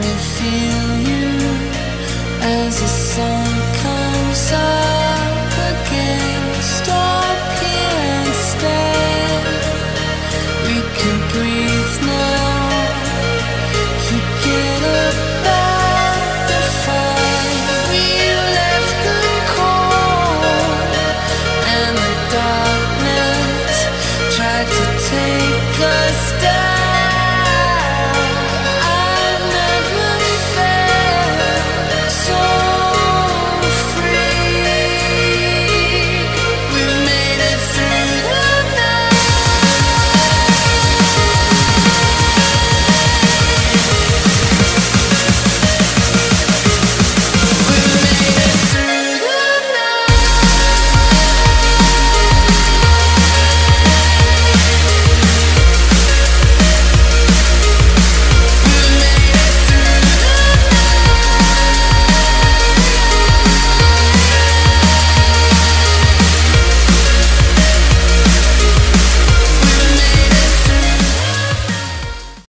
me feel you as the sun comes up.